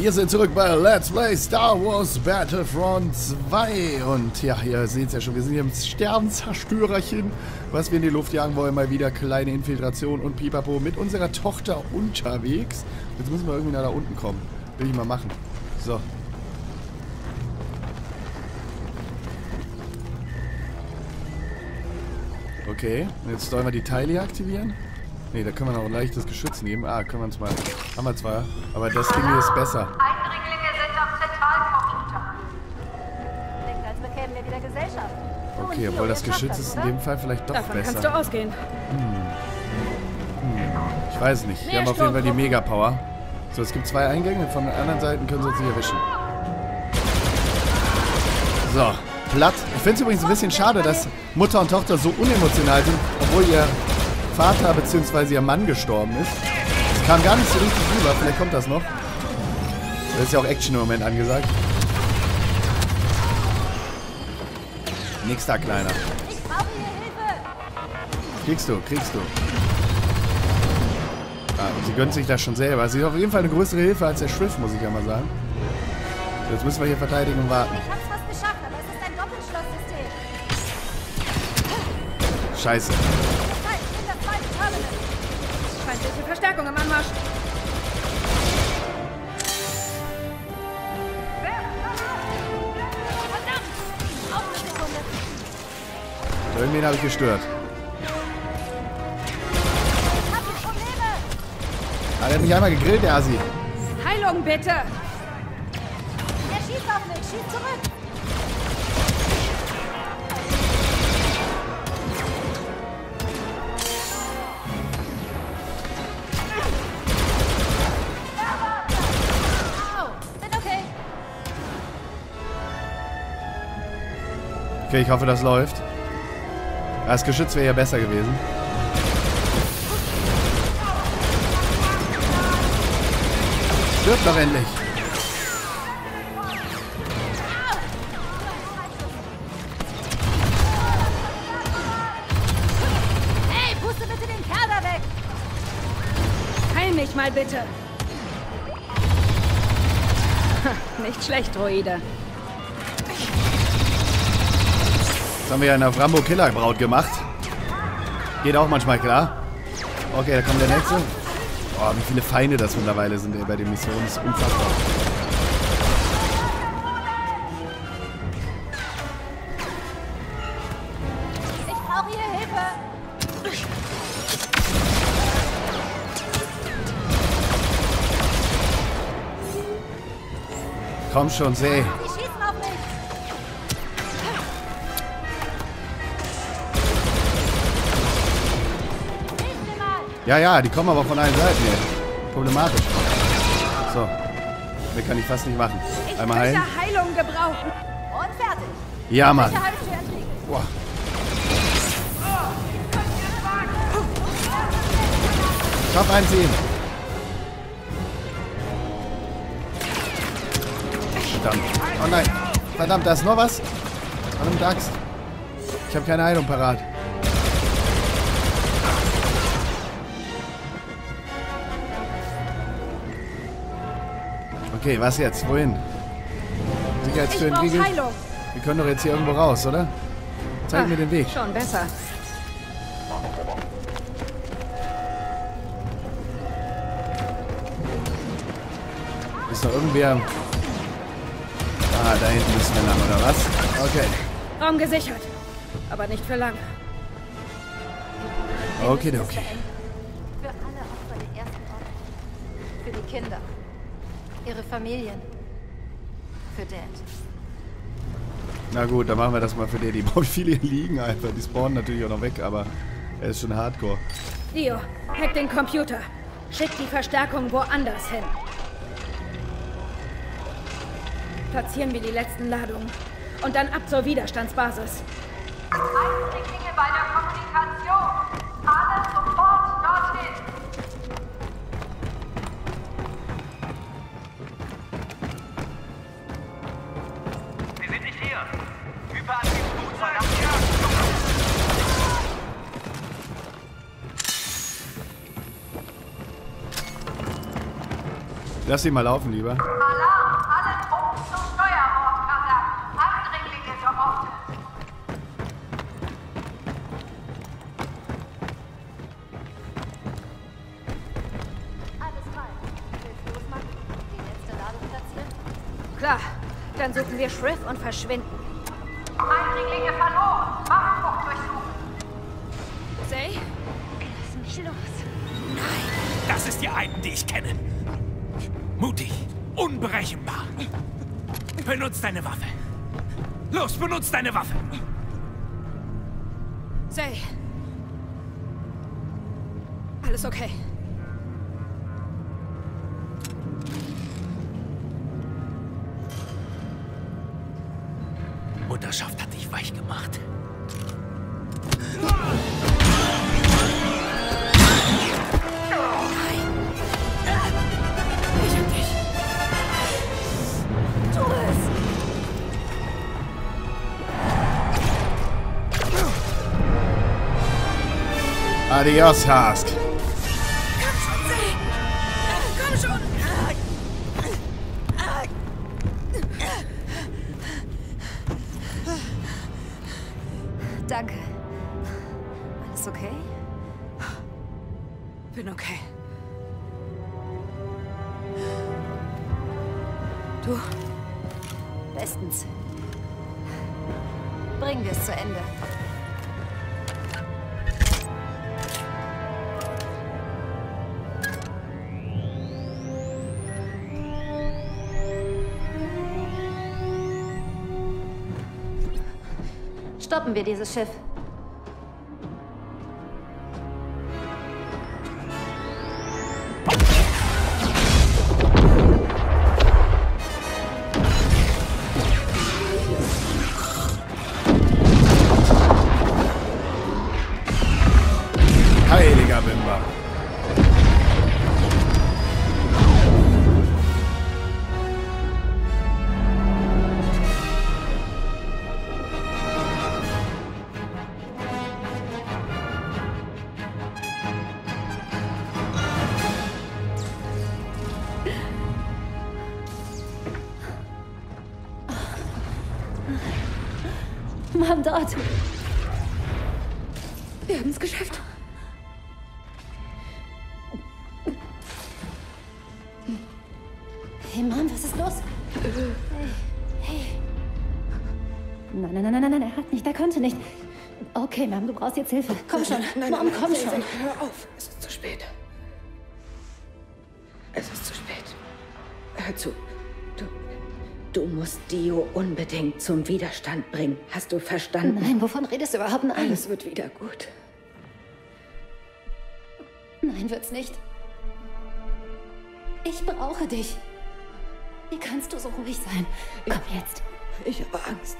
Wir sind zurück bei Let's Play Star Wars Battlefront 2 und ja, ihr seht es ja schon, wir sind hier im Sternzerstörerchen, was wir in die Luft jagen wollen, mal wieder kleine Infiltration und Pipapo mit unserer Tochter unterwegs. Jetzt müssen wir irgendwie nach da unten kommen, will ich mal machen. So. Okay, jetzt sollen wir die Teile aktivieren. Ne, da können wir noch ein leichtes Geschütz nehmen. Ah, können wir uns mal... Haben wir zwar, aber das Ding hier ist besser. Eindringlinge sind am Zentralcomputer. Klingt, als bekämen wir wieder Gesellschaft. Okay, obwohl das Geschütz ist in dem Fall vielleicht doch Davon besser. kannst du ausgehen. Ich weiß nicht. Wir Mehr haben auf jeden Fall die. Mega-Power. So, es gibt zwei Eingänge. Von den anderen Seiten können sie uns nicht erwischen. So, platt. Ich finde es übrigens ein bisschen schade, dass Mutter und Tochter so unemotional sind, obwohl ihr Vater bzw. ihr Mann gestorben ist. Das kam gar nicht so richtig rüber. Vielleicht kommt das noch. Da ist ja auch Action im Moment angesagt. Nix da, Kleiner. Ich brauche hier Hilfe. Kriegst du, kriegst du. Ah, sie gönnt sich das schon selber. Sie ist auf jeden Fall eine größere Hilfe als der Schrift, muss ich ja mal sagen. So, jetzt müssen wir hier verteidigen und warten. Ich hab's fast geschafft, aber es ist ein Doppelschlosssystem. Scheiße. Zeit, in das zweite Terminal. Feindliche Verstärkung im Anmarsch. Irgendwen habe ich gestört. Ah, der hat mich einmal gegrillt, der Asi. Heilung bitte! Er schießt auf mich. Schießt zurück. Okay, ich hoffe, das läuft. Das Geschütz wäre ja besser gewesen. Stirbt doch endlich. Hey, puste bitte den Kerl da weg. Heil mich mal bitte! Nicht schlecht, Droide. Das haben wir ja in der Rambo Killer Braut gemacht. Geht auch manchmal klar. Okay, da kommt der nächste. Oh, wie viele Feinde das mittlerweile sind ey, bei den Missionen. Das ist unfassbar. Ich brauche hier Hilfe. Komm schon, seh. Ja, ja, die kommen aber von allen Seiten hier. Problematisch. So. Mehr kann ich fast nicht machen. Ich Einmal heilen. Heilung gebrauchen. Und fertig. Ja, Mann. Boah. Top einziehen. Verdammt. Oh nein. Verdammt, da ist noch was. Verdammt, Axt. Ich habe keine Heilung parat. Okay, was jetzt? Wohin? Ich Sicherheitstür brauche entriegelt? Heilung. Wir können doch jetzt hier irgendwo raus, oder? Zeig mir den Weg. Schon besser. Ist noch irgendwer... Ah, da hinten müssen wir lang, oder was? Okay. Raum gesichert. Aber nicht für lang. Okay, okay. Für alle Opfer der ersten Ordnung. Für die Kinder. Ihre Familien. Für Dad. Na gut, dann machen wir das mal für die. Die brauchen viele liegen einfach. Die spawnen natürlich auch noch weg, aber er ist schon hardcore. Dio, hack den Computer. Schick die Verstärkung woanders hin. Platzieren wir die letzten Ladungen. Und dann ab zur Widerstandsbasis. Eindringlinge bei der Kommunikation. Alle sofort Lass sie mal laufen, lieber. Alarm! Alle Truppen zum Steuerbordkasern! Eindringlinge geortet! Alles frei. Willst du losmachen? Die letzte Ladung platzieren? Klar. Dann suchen wir Shriff und verschwinden. Eindringlinge verloren! Waffenbucht durchsuchen! Say? Lass mich los. Das ist die Aiden, die ich kenne. Mutig, unberechenbar. Benutz deine Waffe. Los, benutz deine Waffe. Say. Alles okay. Mutterschaft Adios, Hask. Danke. Alles okay? Bin okay. Du, Bestens. Bringen wir es zu Ende. Stoppen wir dieses Schiff. Mandat. wir haben es geschafft. Hey Mann, was ist los? Hey, hey. Nein, nein, nein, nein, nein, er hat nicht, er konnte nicht. Okay, Mom, du brauchst jetzt Hilfe. Komm schon, Mom, komm schon. Hör auf. Es ist zu spät. Es ist zu spät. Hör zu. Du, musst Dio unbedingt zum Widerstand bringen. Hast du verstanden? Nein, wovon redest du überhaupt? Nein, Alles wird wieder gut. nein, wird's nicht. Ich brauche dich. Wie kannst du so ruhig sein? Komm jetzt. Ich habe Angst.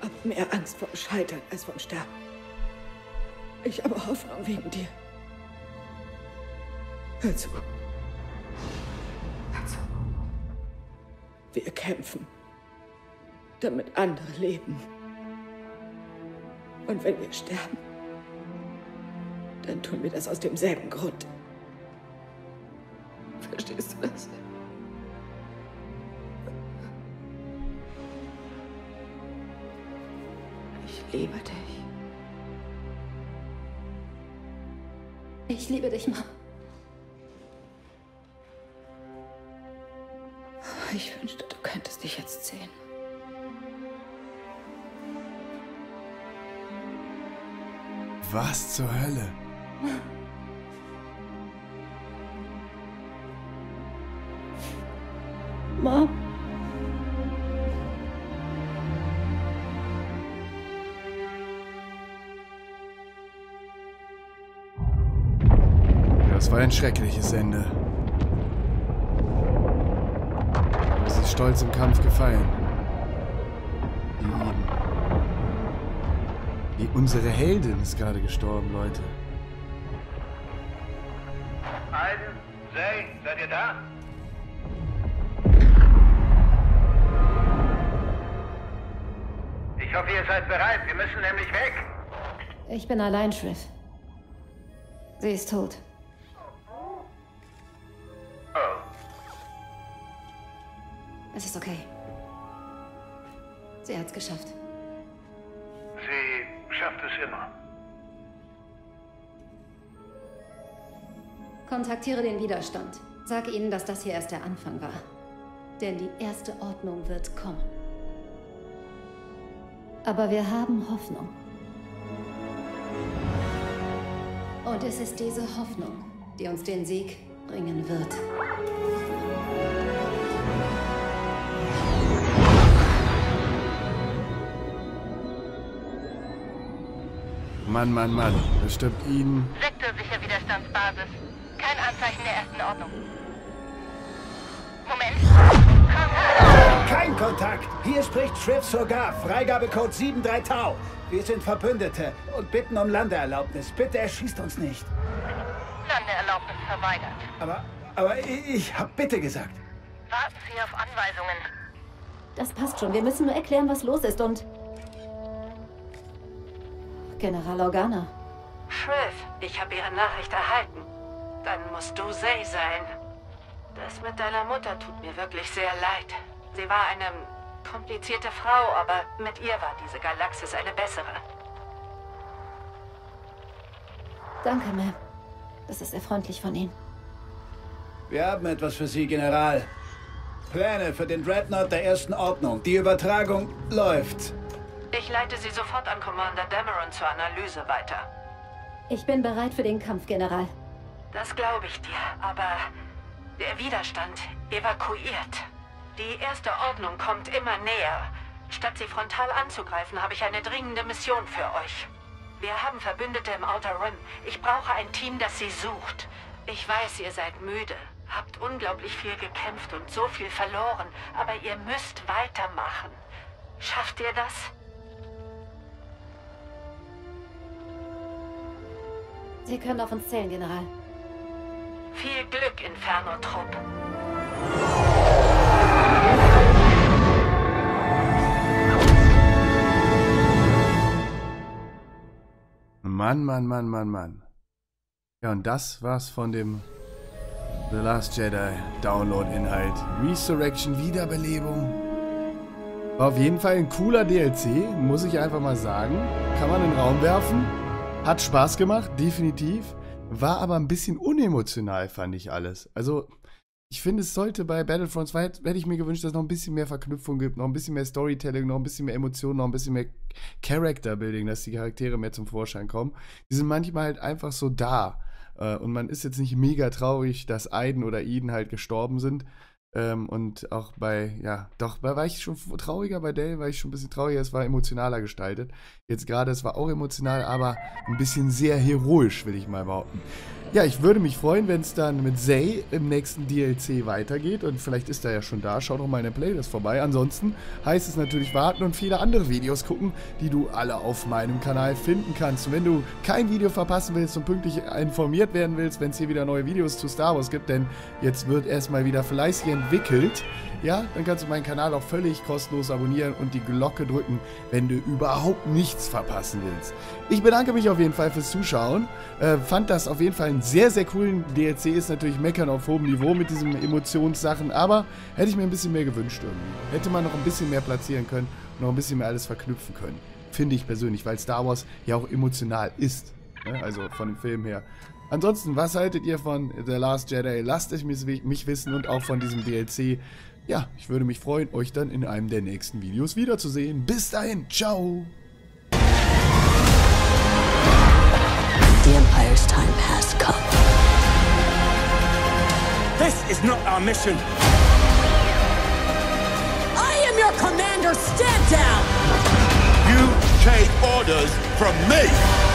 Aber mehr Angst vom Scheitern als vom Sterben. Ich habe Hoffnung wegen dir. Hör zu. Wir kämpfen, damit andere leben. Und wenn wir sterben, dann tun wir das aus demselben Grund. Verstehst du das? Ich liebe dich. Ich liebe dich, Mom. Ich wünschte, du könntest dich jetzt sehen. Was zur Hölle? Mom. Das war ein schreckliches Ende. Aber sie ist stolz im Kampf gefallen. Wie eben. Wie unsere Heldin ist gerade gestorben, Leute. Aiden, Zane, seid ihr da? Ich hoffe, ihr seid bereit. Wir müssen nämlich weg. Ich bin allein, Shriff. Sie ist tot. Es ist okay. Sie hat's geschafft. Sie schafft es immer. Kontaktiere den Widerstand. Sag ihnen, dass das hier erst der Anfang war. Denn die erste Ordnung wird kommen. Aber wir haben Hoffnung. Und es ist diese Hoffnung, die uns den Sieg bringen wird. Mann, Mann, Mann. Das stimmt Ihnen. Sektorsicher Widerstandsbasis. Kein Anzeichen der ersten Ordnung. Moment. Kontakt! Kein Kontakt! Hier spricht Shriv Sogar, Freigabecode 73 Tau. Wir sind Verbündete und bitten um Landeerlaubnis. Bitte erschießt uns nicht. Landeerlaubnis verweigert. Aber, aber ich, ich hab bitte gesagt. Warten Sie auf Anweisungen. Das passt schon. Wir müssen nur erklären, was los ist und... General Organa. Shriv, ich habe Ihre Nachricht erhalten. Dann musst du Zay sein. Das mit deiner Mutter tut mir wirklich sehr leid. Sie war eine komplizierte Frau, aber mit ihr war diese Galaxis eine bessere. Danke, Ma'am. Das ist sehr freundlich von Ihnen. Wir haben etwas für Sie, General. Pläne für den Dreadnought der ersten Ordnung. Die Übertragung läuft. Ich leite sie sofort an Commander Dameron zur Analyse weiter. Ich bin bereit für den Kampf, General. Das glaube ich dir, aber der Widerstand evakuiert. Die erste Ordnung kommt immer näher. Statt sie frontal anzugreifen, habe ich eine dringende Mission für euch. Wir haben Verbündete im Outer Rim. Ich brauche ein Team, das sie sucht. Ich weiß, ihr seid müde, habt unglaublich viel gekämpft und so viel verloren, aber ihr müsst weitermachen. Schafft ihr das? Sie können auf uns zählen, General. Viel Glück, Inferno-Trupp. Mann, Mann, Mann, Mann, Mann. Ja, und das war's von dem The Last Jedi Download-Inhalt. Resurrection, Wiederbelebung. War auf jeden Fall ein cooler DLC, muss ich einfach mal sagen. Kann man in den Raum werfen. Hat Spaß gemacht, definitiv. War aber ein bisschen unemotional, fand ich alles. Also, ich finde, es sollte bei Battlefront 2, hätte ich mir gewünscht, dass es noch ein bisschen mehr Verknüpfung gibt, noch ein bisschen mehr Storytelling, noch ein bisschen mehr Emotionen, noch ein bisschen mehr Character Building, dass die Charaktere mehr zum Vorschein kommen. Die sind manchmal halt einfach so da. Äh, und man ist jetzt nicht mega traurig, dass Aiden oder Eden halt gestorben sind. Ähm, und auch bei, ja, doch, da war ich schon trauriger, bei Dale war ich schon ein bisschen trauriger, es war emotionaler gestaltet. Jetzt gerade, es war auch emotional, aber ein bisschen sehr heroisch, will ich mal behaupten. Ja, ich würde mich freuen, wenn es dann mit Zay im nächsten DLC weitergeht und vielleicht ist er ja schon da. Schau doch mal in der Playlist vorbei. Ansonsten heißt es natürlich warten und viele andere Videos gucken, die du alle auf meinem Kanal finden kannst. Und wenn du kein Video verpassen willst und pünktlich informiert werden willst, wenn es hier wieder neue Videos zu Star Wars gibt, denn jetzt wird erstmal wieder fleißig entwickelt, ja, dann kannst du meinen Kanal auch völlig kostenlos abonnieren und die Glocke drücken, wenn du überhaupt nichts verpassen willst. Ich bedanke mich auf jeden Fall fürs Zuschauen. Äh, fand das auf jeden Fall einen sehr, sehr coolen DLC. Ist natürlich meckern auf hohem Niveau mit diesen Emotionssachen, aber hätte ich mir ein bisschen mehr gewünscht irgendwie. Hätte man noch ein bisschen mehr platzieren können noch ein bisschen mehr alles verknüpfen können. Finde ich persönlich, weil Star Wars ja auch emotional ist. Ne? Also von dem Film her. Ansonsten, was haltet ihr von The Last Jedi? Lasst es mich, mich wissen und auch von diesem DLC. Ja, ich würde mich freuen, euch dann in einem der nächsten Videos wiederzusehen. Bis dahin, ciao! The Empire's time has come. This is not our mission. I am your commander! Stand down! You take orders from me!